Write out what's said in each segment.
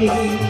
You.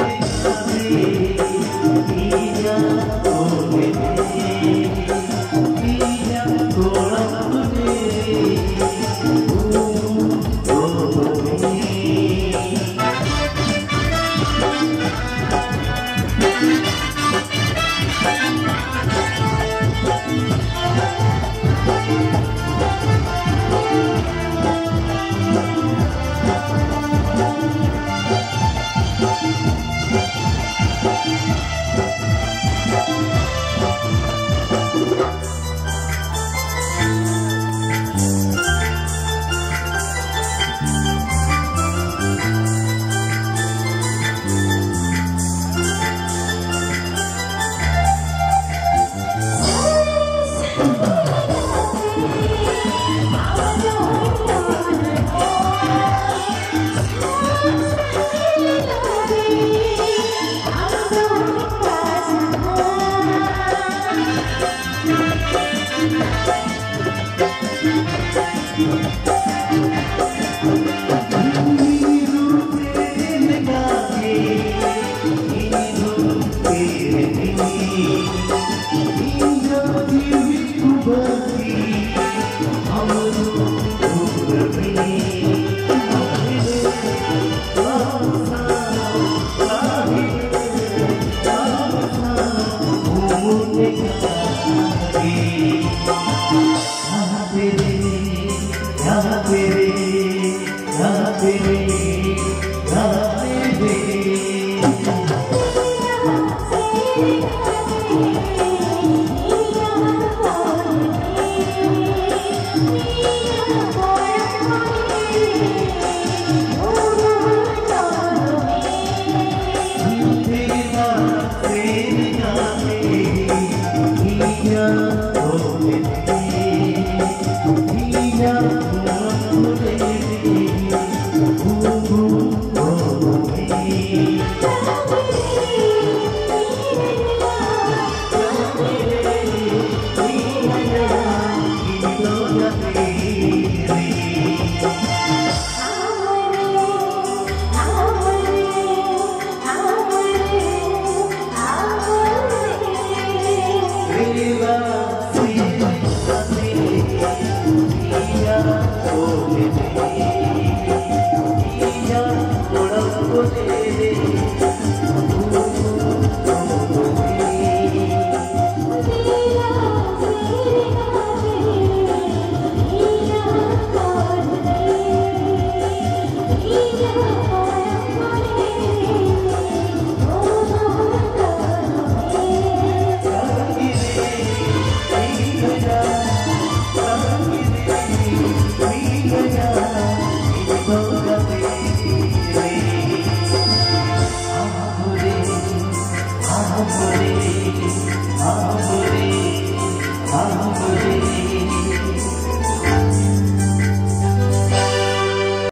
Hare